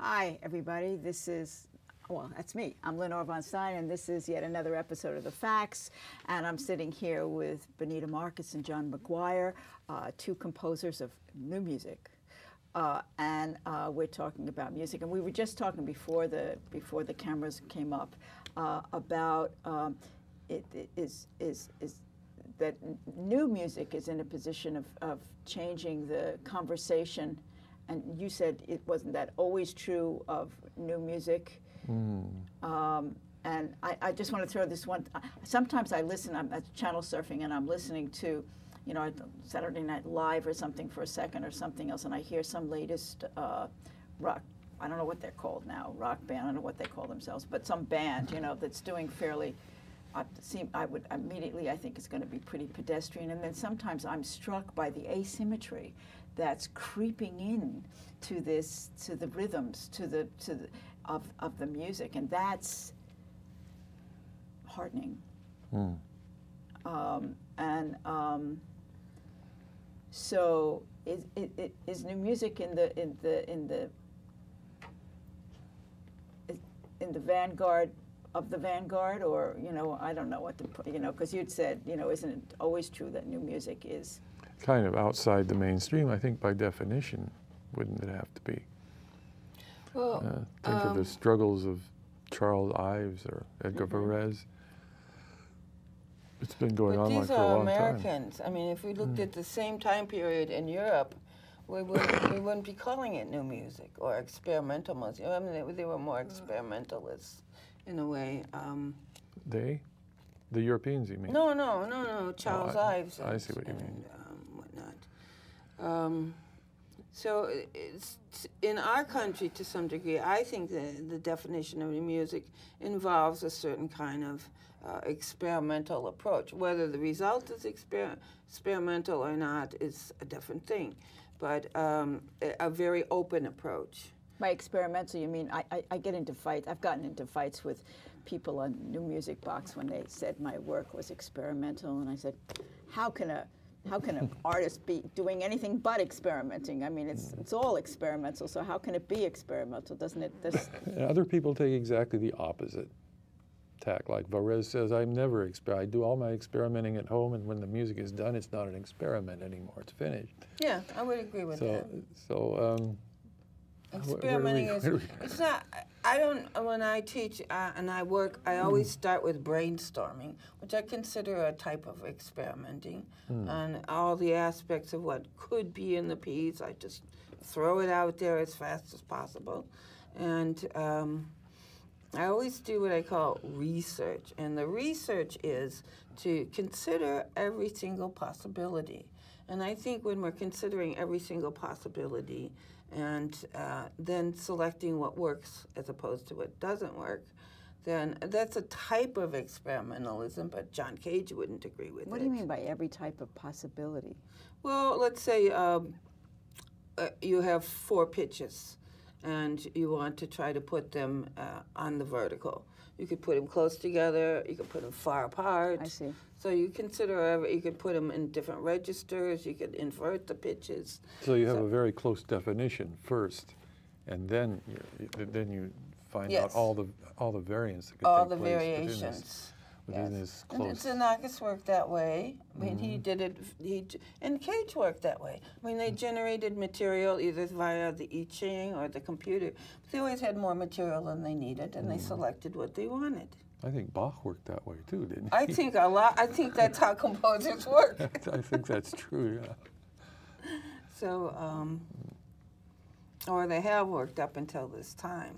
Hi, everybody. This is, well, that's me. I'm Lenore Von Stein, and this is yet another episode of The Facts. And I'm sitting here with Bunita Marcus and John McGuire, uh, two composers of new music. Uh, and uh, we're talking about music. And we were just talking before the, before the cameras came up uh, about um, it, it is, is, is that new music is in a position of, of changing the conversation and you said it wasn't that always true of new music. Mm. Um, and I, I, just want to throw this one. Sometimes I listen. I'm at channel surfing, and I'm listening to, you know, Saturday Night Live or something for a second or something else, and I hear some latest uh, rock. I don't know what they're called now, rock band. I don't know what they call themselves, but some band, you know, that's doing fairly. I seem I would immediately I think it's going to be pretty pedestrian, and then sometimes I'm struck by the asymmetry that's creeping in to this to the rhythms to the to the, of of the music and that's heartening mm. um, and um, so is, is, is new music in the in the in the in the vanguard of the vanguard or you know i don't know what to put you know because you'd said you know isn't it always true that new music is kind of outside the mainstream, I think by definition, wouldn't it have to be? Well, uh, think um, of the um, struggles of Charles Ives or Edgar mm -hmm. Varese. It's been going on like for a long time. These are Americans. I mean, if we looked mm. at the same time period in Europe, we wouldn't, we wouldn't be calling it new music or experimental music. I mean, they, they were more experimentalists in a way. Um, they? The Europeans, you mean? No, no, no, no. Charles oh, I, Ives. I see what you mean. Uh, um, so in our country, to some degree, I think the, the definition of new music involves a certain kind of uh, experimental approach. Whether the result is exper experimental or not is a different thing, but um, a very open approach. By experimental, you mean I, I, I, get into fights. I've gotten into fights with people on New Music Box when they said my work was experimental, and I said, how can a how can an artist be doing anything but experimenting? I mean, it's it's all experimental. So how can it be experimental? Doesn't it? This Other people take exactly the opposite tack. Like Varese says, I'm never exper- I do all my experimenting at home, and when the music is done, it's not an experiment anymore. It's finished. Yeah, I would agree with so, that. So. Um, Experimenting where, where we, is, it's not, I don't, when I teach uh, and I work, I always mm. start with brainstorming, which I consider a type of experimenting mm. on all the aspects of what could be in the piece. I just throw it out there as fast as possible. And um, I always do what I call research. And the research is to consider every single possibility. And I think when we're considering every single possibility, and uh, then selecting what works as opposed to what doesn't work, then that's a type of experimentalism, but John Cage wouldn't agree with what it. What do you mean by every type of possibility? Well, let's say um, uh, you have four pitches and you want to try to put them uh, on the vertical. You could put them close together, you could put them far apart. I see. So you consider you could put them in different registers. You could invert the pitches. So you have so, a very close definition first, and then you, then you find yes. out all the all the variants that could all take the place variations. Within this, within yes. this close. And Xenakis worked that way. I mean, mm -hmm. he mm-hmm. did it. He and Cage worked that way. I mean, they generated material either via the I Ching or the computer. But they always had more material than they needed, and mm -hmm. they selected what they wanted. I think Bach worked that way too, didn't he? I think a lot. I think that's how composers work. I think that's true. Yeah. So, um, or they have worked up until this time.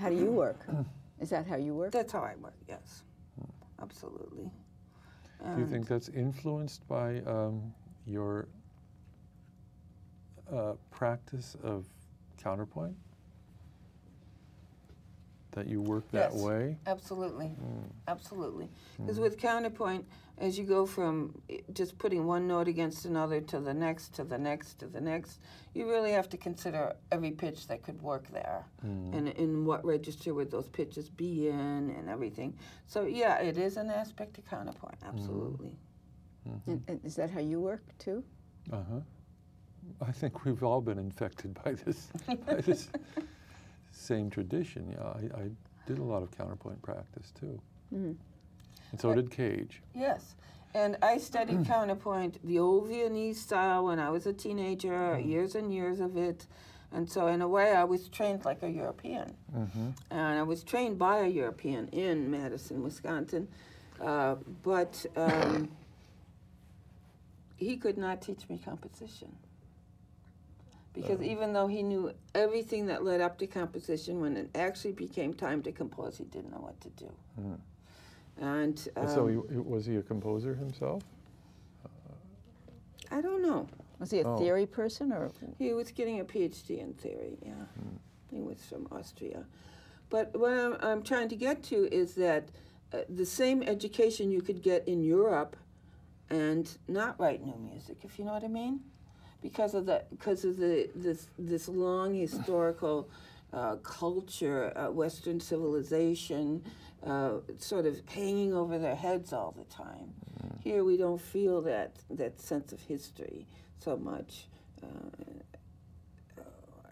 How do you work? Is that how you work? That's how I work. Yes, absolutely. And do you think that's influenced by um, your uh, practice of counterpoint? That you work that Yes. way? Absolutely, Mm. absolutely. Because with counterpoint, as you go from just putting one note against another to the next, to the next, to the next, you really have to consider every pitch that could work there, Mm. and in what register would those pitches be in, and everything. So yeah, it is an aspect of counterpoint. Absolutely. And- and is that how you work too? Uh huh. I think we've all been infected by this, by this same tradition. Yeah, I, I did a lot of counterpoint practice too. Mhm. And so did Cage. Yes. And I studied counterpoint, the old Viennese style, when I was a teenager, years and years of it. And so, in a way, I was trained like a European. Mm-hmm. And I was trained by a European in Madison, Wisconsin. Uh, but um, he could not teach me composition. Because Oh. even though he knew everything that led up to composition, when it actually became time to compose, he didn't know what to do. Mm. And um, so he, was he a composer himself? I don't know. Was he a Oh. theory person or? He was getting a PhD in theory, yeah. He was from Austria. But what I'm, I'm trying to get to is that uh, the same education you could get in Europe and not write new music, if you know what I mean, because of the because of the this this long historical uh, culture, uh, Western civilization, uh, sort of hanging over their heads all the time. Here we don't feel that that sense of history so much. Uh,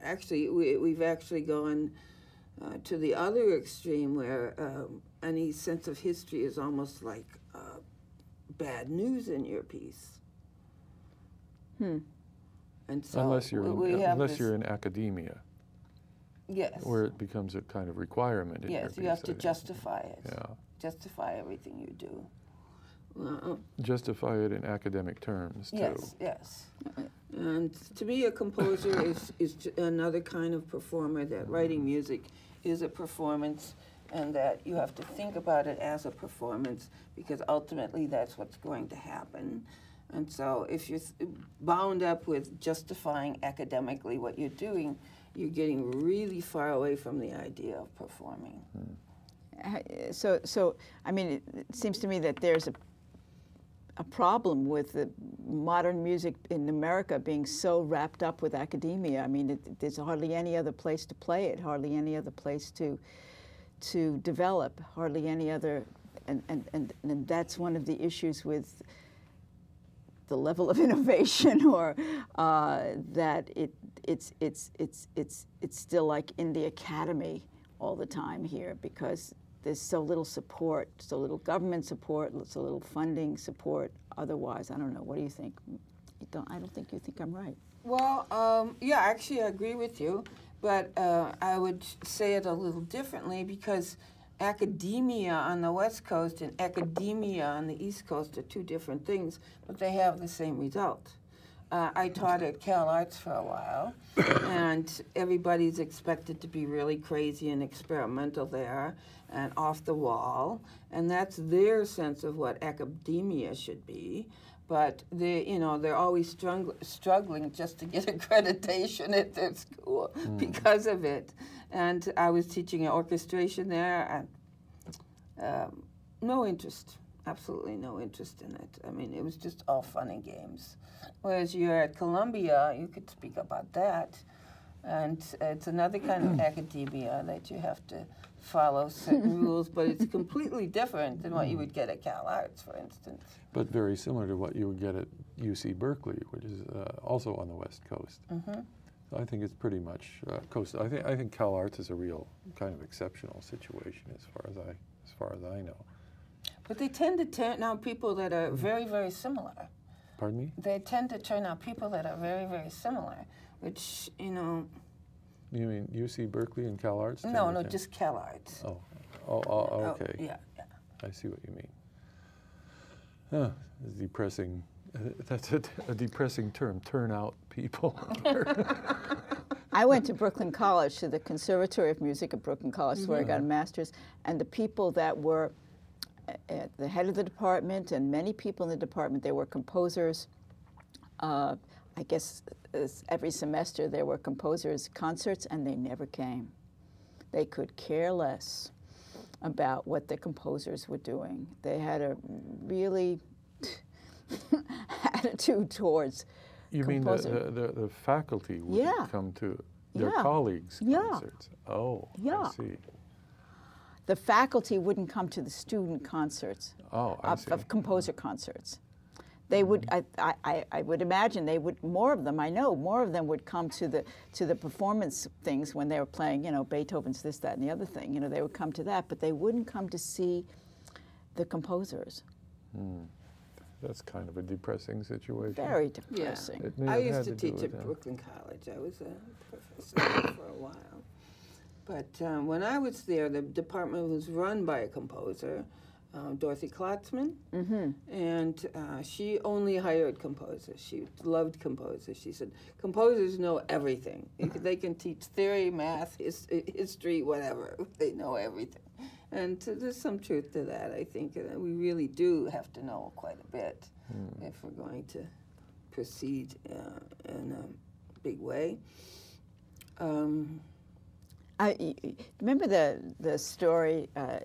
actually, we, we've actually gone uh, to the other extreme where um, any sense of history is almost like uh, bad news in your piece. Hmm. And so unless you're we in, unless you're in academia, yes, where it becomes a kind of requirement. In your yes, you have piece, to I think. justify it, Yeah, justify everything you do. Uh, justify it in academic terms too. Yes, yes. And to be a composer is, is j- another kind of performer, that writing music is a performance, and that you have to think about it as a performance, because ultimately that's what's going to happen. And so if you're bound up with justifying academically what you're doing, you're getting really far away from the idea of performing. Uh, So, so I mean, it, it seems to me that there's a a problem with the modern music in America being so wrapped up with academia. I mean, it, there's hardly any other place to play it, hardly any other place to to develop, hardly any other, and and and, and that's one of the issues with the level of innovation, or uh, that it it's it's it's it's it's still like in the academy all the time here because there's so little support, so little government support, so little funding support. Otherwise, I don't know. What do you think? You don't, I don't think you think I'm right. Well, um, yeah, actually, I agree with you, but uh, I would say it a little differently because academia on the West Coast and academia on the East Coast are two different things, but they have the same result. Uh, I taught at Cal Arts for a while, and everybody's expected to be really crazy and experimental there and off the wall, and that's their sense of what academia should be. But they you know they're always strugg- struggling just to get accreditation at their school because of it and i was teaching orchestration there and um, no interest absolutely no interest in it i mean it was just all fun and games whereas you're at columbia you could speak about that and it's another kind of academia that you have to follow certain rules but it's completely different than what you would get at cal arts for instance But very similar to what you would get at UC Berkeley, which is uh, also on the West Coast. Mhm. So I think it's pretty much uh, coast. I think I think Cal Arts is a real kind of exceptional situation as far as I as far as I know. But they tend to turn out people that are very, very similar. Pardon me? They tend to turn out people that are very, very similar, which, you know, You mean UC Berkeley and Cal Arts? no, no, just Cal Arts. Oh, oh, oh, Oh, okay. yeah, yeah. I see what you mean. Huh, it's depressing. Uh, that's a, a depressing term. Turnout people. I went to Brooklyn College, to the Conservatory of Music at Brooklyn College, where I got a master's. And the people that were at the head of the department, and many people in the department, they were composers. Uh, I guess every semester there were composers' concerts, and they never came. They could care less about what the composers were doing. They had a really attitude towards You mean the, the, the, faculty would Yeah. come to their Yeah. colleagues' Yeah. concerts? Oh, Yeah. I see. the faculty wouldn't come to the student concerts Oh, I of, see. of composer concerts. They would, I, I- I, I would imagine they would, more of them, I know, more of them would come to the, to the performance things when they were playing, you know, Beethoven's this, that, and the other thing. You know, they would come to that, but they wouldn't come to see the composers. Hmm. That's kind of a depressing situation. Very depressing. It may I used to to teach at that. Brooklyn College. I was a professor there for a while. But um, when I was there, the department was run by a composer, um, Dorothy Klotzman, Mm-hmm. and uh, she only hired composers. She loved composers. She said, composers know everything. They can- they can teach theory, math, his, history, whatever. They know everything. And uh, there's some truth to that, I think. We really do have to know quite a bit if we're going to proceed uh, in a big way. Um, I, y- y- remember the the story. Uh,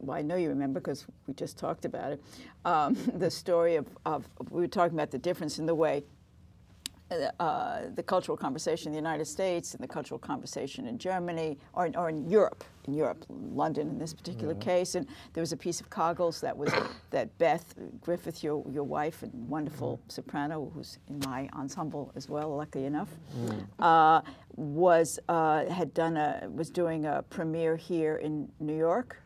well, I know you remember because we just talked about it. Um, the story of, of we were talking about the difference in the way uh, the cultural conversation in the United States and the cultural conversation in Germany or, in- or in Europe, in Europe, London in this particular case. And there was a piece of Kagel's that was that Beth Griffith, your, your wife and wonderful soprano, who's in my ensemble as well, luckily enough, uh, was uh, had done a was doing a premiere here in New York.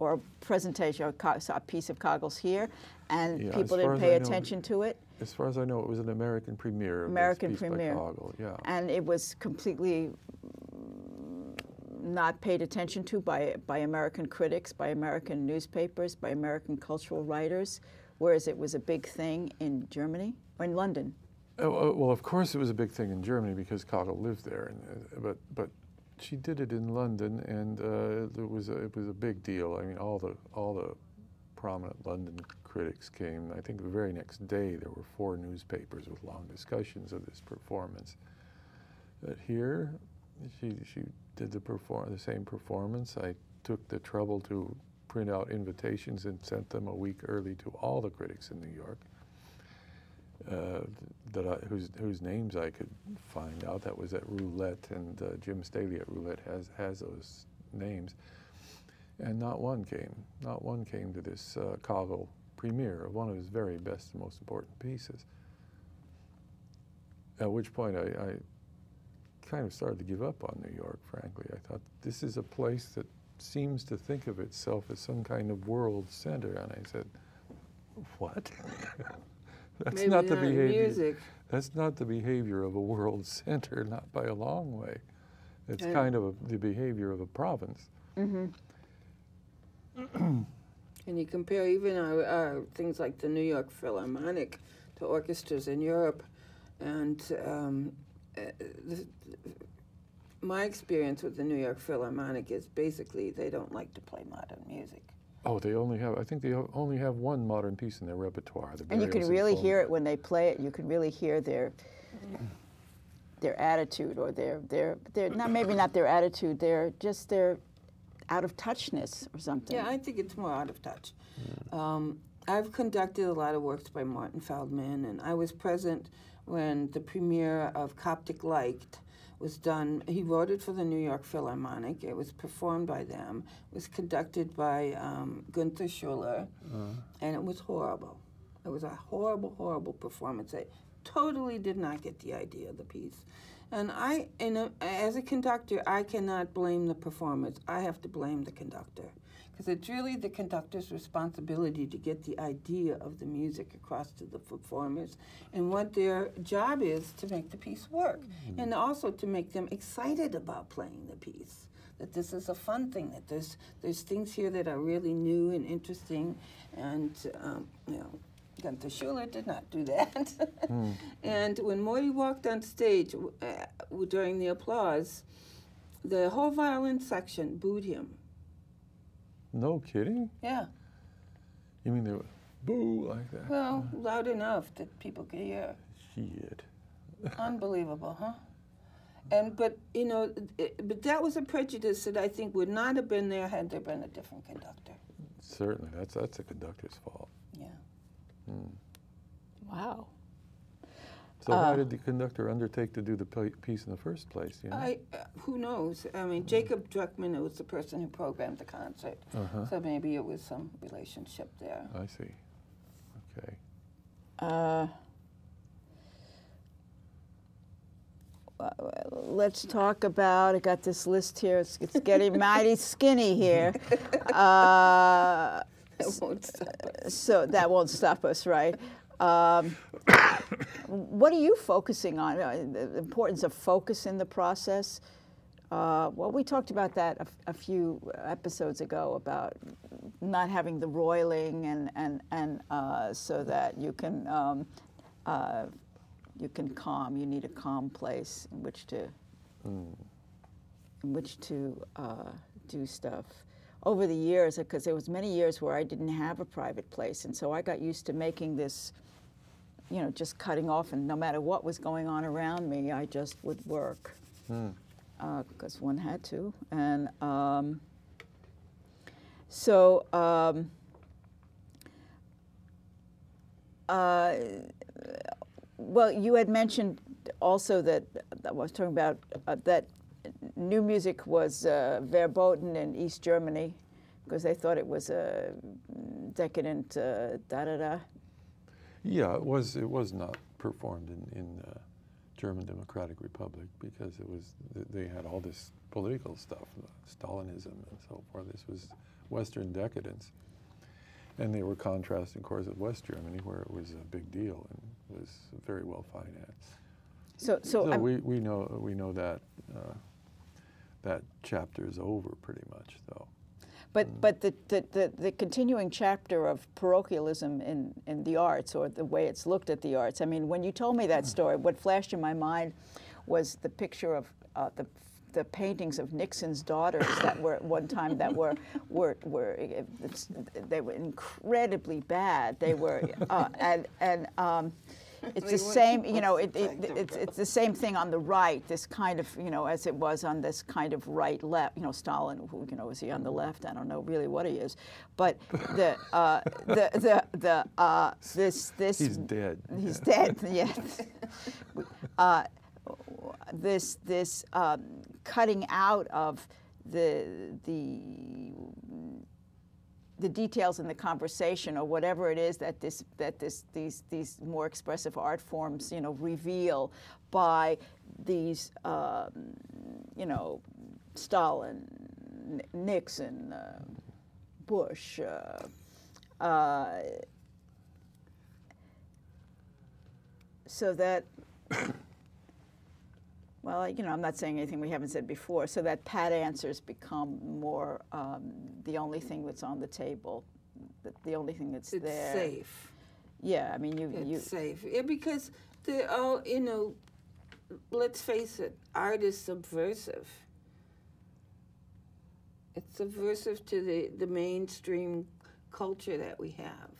Or a presentation, or co- a piece of Kagel's here, and Yeah, people didn't pay attention to it. As far as I know, it was an American premiere. Of American premiere. Yeah. and it was completely not paid attention to by by American critics, by American newspapers, by American cultural writers, whereas it was a big thing in Germany or in London. Oh, oh, well, of course, it was a big thing in Germany because Kagel lived there, and, uh, but but she did it in London, and uh, it was a, it was a big deal. I mean, all the all the prominent London critics came. I think the very next day there were four newspapers with long discussions of this performance. But here, she she did the perform the same performance. I took the trouble to print out invitations and sent them a week early to all the critics in New York uh, that I, whose whose names I could find out. That was at Roulette, and uh, Jim Staley at Roulette has has those names. And not one came. Not one came to this uh, premiere of one of his very best and most important pieces. At which point I, I kind of started to give up on New York. Frankly, I thought this is a place that seems to think of itself as some kind of world center, and I said, "What?" That's maybe not the behavior. music. That's not the behavior of a world center, not by a long way. It's kind of a, the behavior of a province. Mm-hmm. And you compare even our, our things like the New York Philharmonic to orchestras in Europe, and um, uh, the, my experience with the New York Philharmonic is basically they don't like to play modern music. Oh, they only have, I think they only have one modern piece in their repertoire. The And you can really hear it when they play it. You can really hear their their attitude or their their their not maybe not their attitude. Their just their out of touchness or something. Yeah, I think it's more out of touch. Um, I've conducted a lot of works by Morton Feldman, and I was present when the premiere of Coptic Light was done. He wrote it for the New York Philharmonic. It was performed by them. It was conducted by um, Gunther Schuller, and it was horrible. It was a horrible, horrible performance. I totally did not get the idea of the piece. And I, in a, as a conductor, I cannot blame the performers. I have to blame the conductor. Because it's really the conductor's responsibility to get the idea of the music across to the performers and what their job is to make the piece work. And also to make them excited about playing the piece. That this is a fun thing, that there's, there's things here that are really new and interesting. And, um, you know, Gunther Schuller did not do that. and when Morty walked on stage uh, during the applause, the whole violin section booed him. No kidding? Yeah. You mean they were boo like that? Well, loud enough that people could hear. Shit. Unbelievable, huh? And but you know, it, but that was a prejudice that I think would not have been there had there been a different conductor. Certainly, that's that's a conductor's fault. Yeah. Mm. Wow. So uh, why did the conductor undertake to do the piece in the first place? You know? I, uh, who knows? I mean, Jacob Druckman was the person who programmed the concert, uh-huh. so maybe it was some relationship there. I see. Okay. Uh, let's talk about. I got this list here. It's, it's getting mighty skinny here. Uh, so that won't stop us, right? Um, what are you focusing on? Uh, the importance of focus in the process. Uh, well, we talked about that a, a, few episodes ago about not having the roiling and and and uh, so that you can um, uh, you can calm. You need a calm place in which to mm. in which to uh, do stuff. Over the years, because there was many years where I didn't have a private place, and so I got used to making this you know, just cutting off, and no matter what was going on around me, I just would work because hmm. uh, one had to. And um, so, um, uh, well, you had mentioned also that I was talking about uh, that new music was uh, verboten in East Germany because they thought it was a decadent uh, da da da yeah, it was. It was not performed in in uh, German Democratic Republic because it was they had all this political stuff, Stalinism and so forth. This was Western decadence, and they were contrasting, of course, with West Germany, where it was a big deal and was very well financed. So, so, so we, we know we know that uh, that chapter is over pretty much, though. But, but the, the, the, the, continuing chapter of parochialism in, in the arts or the way it's looked at the arts, I mean, when you told me that mm. story, what flashed in my mind was the picture of uh, the the paintings of Nixon's daughters that were at one time that were were were they were incredibly bad. They were uh, and and um, it's the same, you know, it, it, it's, it's the same thing on the right, this kind of, you know, as it was on this kind of right left, you know, Stalin, who, you know, is he on the left? I don't know really what he is. But the, uh, the, the, the, uh, this, this. He's dead. He's dead, yes. uh, this, this um, cutting out of the, the the details in the conversation or whatever it is that this that this these these more expressive art forms you know reveal by these um, you know Stalin, Nixon, uh, Bush. Uh, uh, so that well, you know, I'm not saying anything we haven't said before, so that pat answers become more um, the only thing that's on the table, the, the only thing that's there. it's there. safe. Yeah, I mean, you. It's you, safe. Yeah, because the all you know, let's face it, art is subversive. It's subversive to the, the mainstream culture that we have.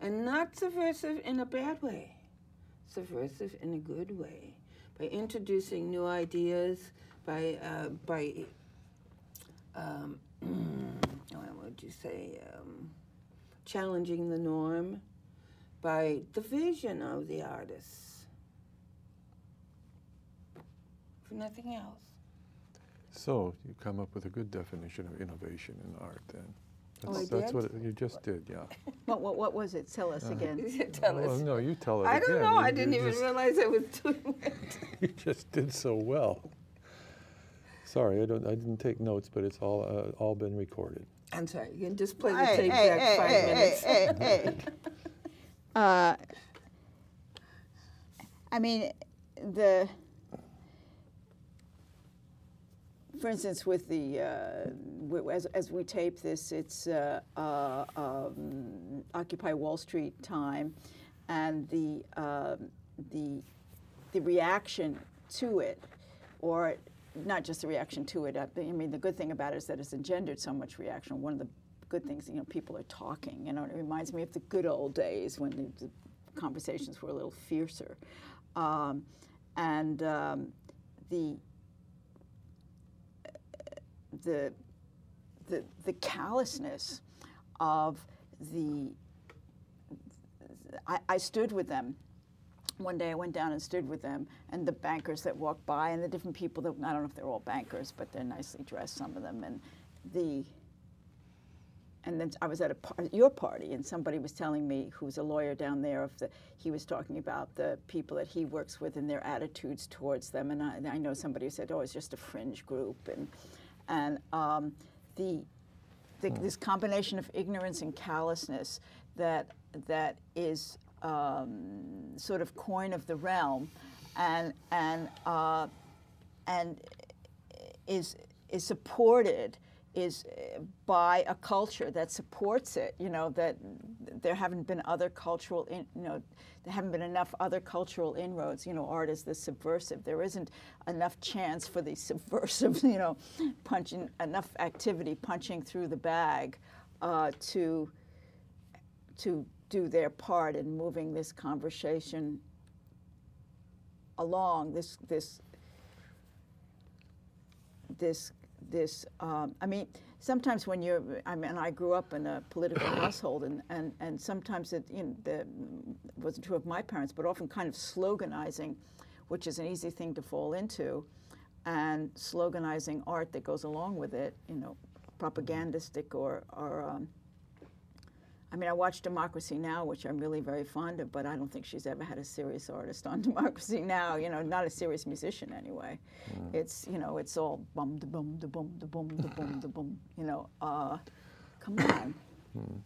And not subversive in a bad way, subversive in a good way by introducing new ideas, by uh, by um, what would you say, um, challenging the norm, by the vision of the artists, for nothing else. So you come up with a good definition of innovation in art, then. Oh, that's, oh, that's what it, you just did, yeah. What, what, what was it? Tell us uh, again. tell well, us. no, you tell it I again. don't know. You, I didn't even just, realize I was doing it. you just did so well. Sorry, I don't. I didn't take notes, but it's all uh, all been recorded. I'm sorry. You can just play the hey, tape hey, back hey, five hey, minutes. Hey, hey, hey. uh, I mean, the for instance, with the uh, as, as we tape this, it's uh, uh, um, Occupy Wall Street time, and the um, the the reaction to it, or not just the reaction to it. I mean, the good thing about it is that it's engendered so much reaction. One of the good things, you know, people are talking. You know, it reminds me of the good old days when the, the conversations were a little fiercer, um, and um, the the the the callousness of the. I, I stood with them one day I went down and stood with them and the bankers that walked by and the different people that I don't know if they're all bankers, but they're nicely dressed, some of them, and the and then I was at a par- your party, and somebody was telling me, who's a lawyer down there, of the he was talking about the people that he works with and their attitudes towards them, and I, I know somebody who said, "Oh, it's just a fringe group," and and um, the, the this combination of ignorance and callousness that that is um, sort of coin of the realm, and and uh, and is is supported is by a culture that supports it. You know that there haven't been other cultural, in, you know, there haven't been enough other cultural inroads. You know, art is the subversive. There isn't enough chance for the subversive. You know, punching enough activity punching through the bag uh, to to do their part in moving this conversation along. This this this this. Um, I mean, sometimes when you're, I mean, I grew up in a political household, and, and, and sometimes it you know, the, wasn't true of my parents, but often kind of sloganizing, which is an easy thing to fall into, and sloganizing art that goes along with it, you know, propagandistic or, or um, I mean, I watch Democracy Now, which I'm really very fond of, but I don't think she's ever had a serious artist on Democracy Now. You know, not a serious musician anyway. Mm. It's you know, it's all bum da bum da bum da bum da bum da bum. You know, uh, come on. Mm.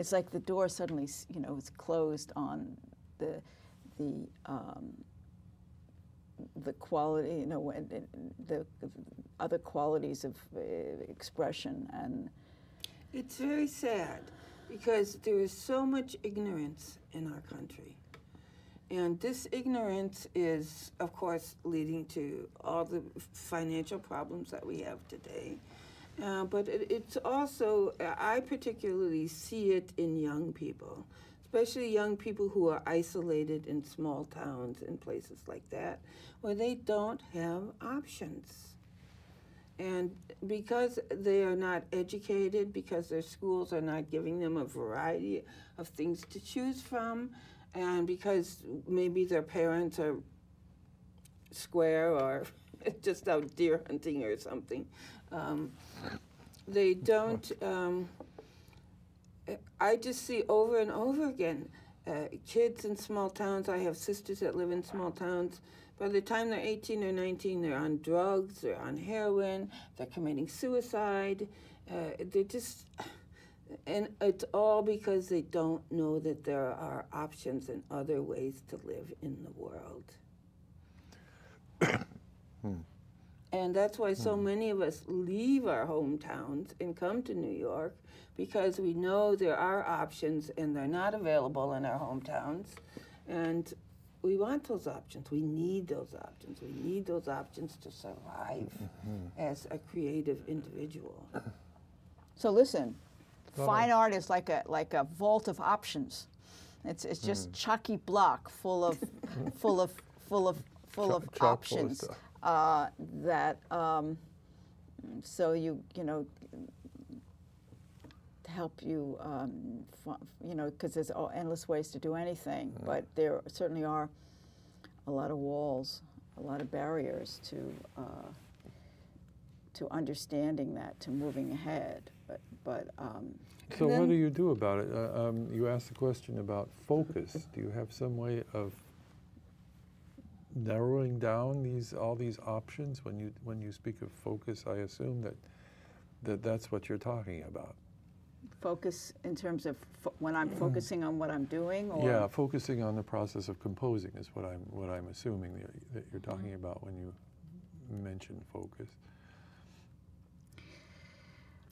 It's like the door suddenly, you know, is closed on the the um, the quality, you know, the, the other qualities of uh, expression and. It's very sad because there is so much ignorance in our country. And this ignorance is, of course, leading to all the financial problems that we have today. Uh, but it, it's also, I particularly see it in young people, especially young people who are isolated in small towns and places like that, where they don't have options. And because they are not educated, because their schools are not giving them a variety of things to choose from, and because maybe their parents are square or just out deer hunting or something, um, they don't. Um, I just see over and over again uh, kids in small towns. I have sisters that live in small towns by the time they're 18 or 19, they're on drugs, they're on heroin, they're committing suicide. Uh, they're just, and it's all because they don't know that there are options and other ways to live in the world. hmm. And that's why so hmm. many of us leave our hometowns and come to New York because we know there are options and they're not available in our hometowns. And we want those options. We need those options. We need those options to survive mm-hmm. as a creative individual. So listen, fine art is like a like a vault of options. It's it's just mm. chucky block full of full of full of full Ch- of options uh, that um, so you you know help you, um, you know, because there's endless ways to do anything. Mm. But there certainly are a lot of walls, a lot of barriers to uh, to understanding that, to moving ahead. But but. Um, so what do you do about it? Uh, um, you asked the question about focus. do you have some way of narrowing down these all these options when you when you speak of focus? I assume that that that's what you're talking about focus in terms of when I'm focusing on what I'm doing? Or? Yeah, focusing on the process of composing is what I'm what I'm assuming that you're talking mm-hmm. about when you mention focus.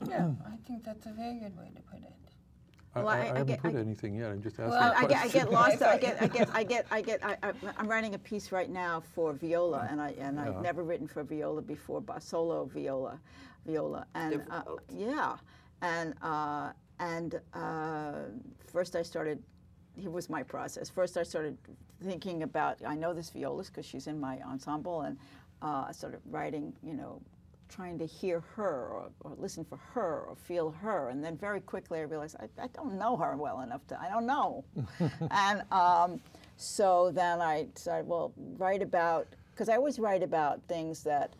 Yeah, I think that's a very good way to put it. I, well, I, I, I haven't get, put anything yet. I'm just asking. Well, I, get, I get lost. I get, I get, I get, I get. I, am writing a piece right now for viola, and I and yeah. I've never written for viola before, solo viola, viola, and uh, yeah, and uh, and uh, first I started. Here was my process. First, I started thinking about. I know this violist because she's in my ensemble, and uh, I started writing. You know, trying to hear her or, or, listen for her or feel her. And then very quickly I realized I, I don't know her well enough to, I don't know. and um, so then I decided, well, write about, because I always write about things that,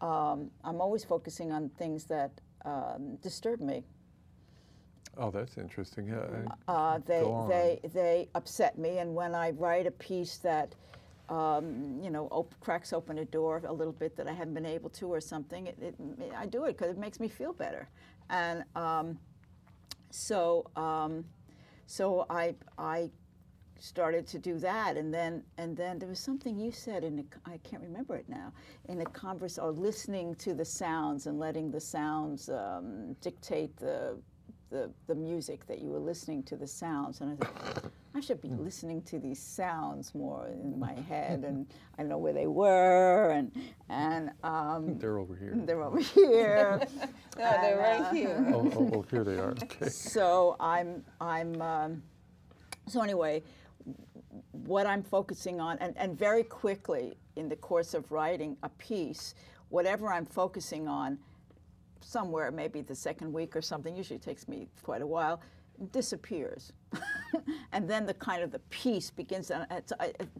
um, I'm always focusing on things that um, disturb me. Oh, that's interesting. Yeah. Uh, they, they, they upset me. And when I write a piece that, um, you know, op cracks open a door a little bit that I haven't been able to or something, it, it, I do it because it makes me feel better. And um, so, um, so I, I started to do that, and then and then there was something you said in a, I can't remember it now in a converse or listening to the sounds and letting the sounds um, dictate the the, the music that you were listening to the sounds. And I thought I should be listening to these sounds more in my head and I know where they were and and um, they're over here. they're over here. No, and, they're right uh, here. Oh, oh, oh, here they are. Okay. So I'm I'm um, so anyway what I'm focusing on and, and very quickly in the course of writing a piece whatever I'm focusing on somewhere, maybe the second week or something, usually takes me quite a while, disappears. and then the kind of the piece begins, I,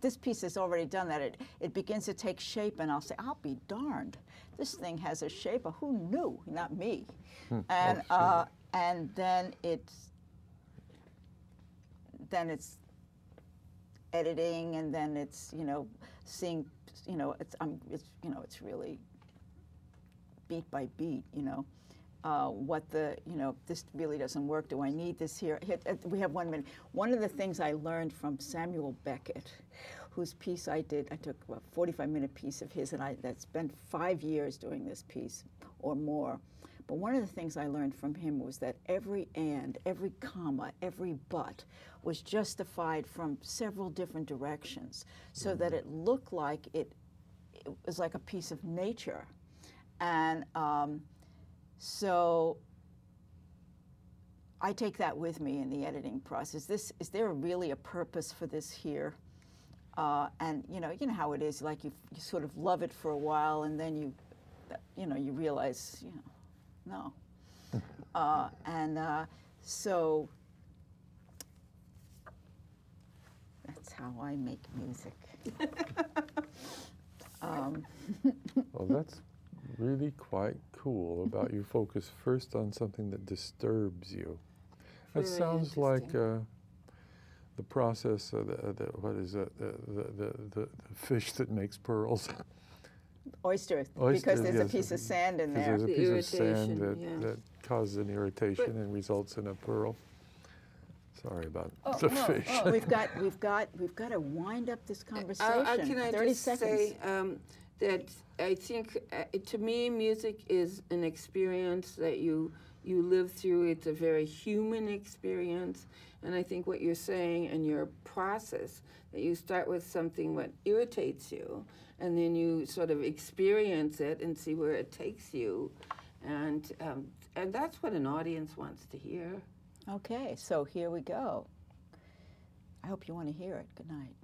this piece has already done that. It, it begins to take shape, and I'll say, I'll be darned. This thing has a shape. Of, who knew? Not me. Hmm. and, oh, uh, and then it's, then it's editing, and then it's, you know, seeing, you know, it's, I'm, it's, you know, it's really beat by beat, you know, uh, what the, you know, this really doesn't work. Do I need this here? We have one minute. One of the things I learned from Samuel Beckett, whose piece I did, I took a 45 minute piece of his, and I that spent five years doing this piece or more. But one of the things I learned from him was that every and, every comma, every but was justified from several different directions so that it looked like it, it was like a piece of nature and um, so I take that with me in the editing process. This is there really a purpose for this here? Uh, and you know, you know how it is. Like you, you sort of love it for a while, and then you, you know, you realize, you know, no. uh, and uh, so that's how I make music. um. well, that's really quite cool about you focus first on something that disturbs you. That sounds like uh, the process of the, the what is it, the, the, the, fish that makes pearls. Oysters, Oysters because there's yes, a piece of sand in there. There's a the piece of sand that, yeah. that causes an irritation but and results in a pearl. Sorry about oh, the no, fish. Oh. we've got we've got we've got to wind up this conversation. Uh, uh, can I 30 just seconds. say um, that I think uh, to me, music is an experience that you you live through. It's a very human experience, and I think what you're saying and your process that you start with something what irritates you, and then you sort of experience it and see where it takes you, and um, and that's what an audience wants to hear. Okay, so here we go. I hope you want to hear it. Good night.